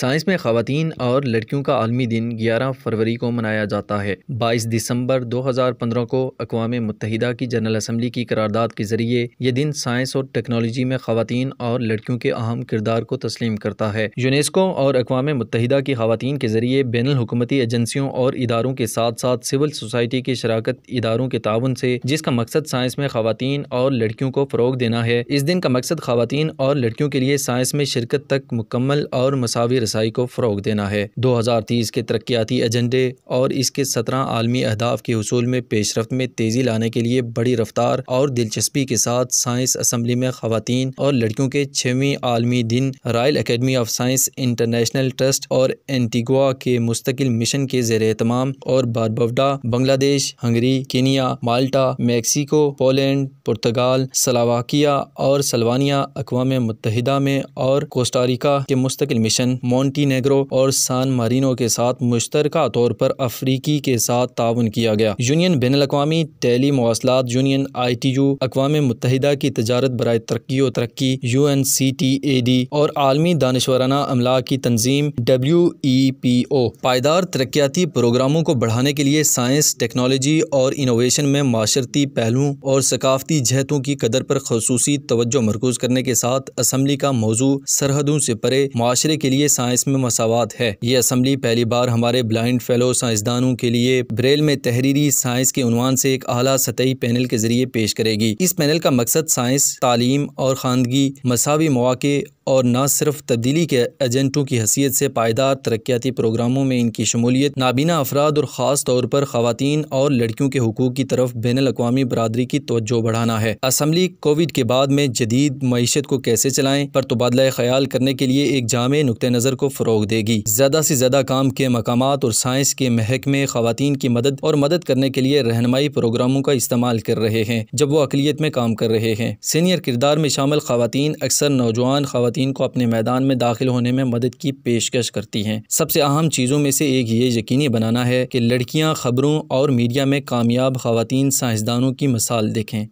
Science में खातन और लड़कियों का आलमी दिन ग्यारह फरवरी को मनाया जाता है। बाईस दिसंबर दो हज़ार पंद्रह को अकवा मुतहदा की जनरल असम्बली की करारदाद के ज़रिए यह दिन साइंस और टेक्नोलॉजी में खातन और लड़कियों के अहम किरदार को तस्लीम करता है। यूनेस्को और अकवा मुतहदा की खातन के ज़रिए बैन हुकूमती एजेंसियों और इदारों के साथ साथ सिविल सोसाइटी की शराकत इदारों के ताउन से, जिसका मकसद साइंस में खातन और लड़कियों को फ़रोग देना है। इस दिन का मकसद खातन और लड़कियों के लिए साइंस में शिरकत तक मुकम्मल और मसावी रसाई को फ़रोग देना है। दो हज़ार तीस के तरक्याती एजेंडे और इसके सत्रह आलमी अहदाफ के हसूल में पेशरफ में तेज़ी लाने के लिए बड़ी रफ्तार और दिलचस्पी के साथ साइंस असम्बली में खातन और लड़कियों के छवीं आलमी दिन, royal academy of science, international trust और एंटीगुआ के मुस्तकिल मिशन के जेर एहतमाम और Barbuda, Bangladesh, Hungary, Kenya, Malta, Mexico, Poland, पुर्तगाल, सलावाकिया और सलवानिया अकवा मुतहदा में और कोस्टारिका के मुस्तकिल मिशन मोन्टीनेग्रो और सान मारिनो के साथ मुश्तर तौर पर अफ्रीकी के साथ ताउन किया गया। यूनियन बैन अवी टेली मवासलात यूनियन आई टी यू अकवा मुतहदा की तजारत बर तरक्की व तरक्की U N C T A D और आलमी दानश्वराना अमला की तंजीम डब्ल्यू ई पी ओ पायदार तरक्याती प्रोग्रामों को बढ़ाने के लिए साइंस, टेक्नोलॉजी और इनोवेशन में माशरती पहलुओं और सकाफती जहतों की कदर पर खसूसी तवज्जो मरकूज करने के साथ असम्बली का मौजू सरहदों से परे, माशरे के लिए साइंस में मसावत है। ये असम्बली पहली बार हमारे ब्लाइंड फेलो साइंसदानों के लिए ब्रेल में तहरीरी साइंस के उनवान से एक अला सतही पैनल के ज़रिए पेश करेगी। इस पैनल का मकसद साइंस, तालीम और खानगी मसावी मौके और न सिर्फ़ तब्दीली के एजेंटों की हैसियत से पायदार तरक्याती प्रोग्रामों में इनकी शमूलियत, नाबीना अफराद और ख़ास तौर पर खातन और लड़कियों के हकूक़ की तरफ़ बैन अवी बरदरी की तोज्जो बढ़ाना है। असम्बली कोविड के बाद में जदीद मीशत को कैसे चलाएँ, पर तबादला ख्याल करने के लिए एक जाम नुक़ नज़र को फ़रोग देगी। ज़्यादा से ज़्यादा काम के मकाम और साइंस के महकमे खातन की मदद और मदद करने के लिए रहनमाई प्रोग्रामों का इस्तेमाल कर रहे हैं, जब वो अकलीत में काम कर रहे हैं। सीनियर किरदार में शामिल खातन अक्सर नौजवान खातन खातन को अपने मैदान में दाखिल होने में मदद की पेशकश करती हैं। सबसे अहम चीज़ों में से एक ये यकीनी बनाना है कि लड़कियाँ खबरों और मीडिया में कामयाब खातन साइंसदानों की मिसाल देखें।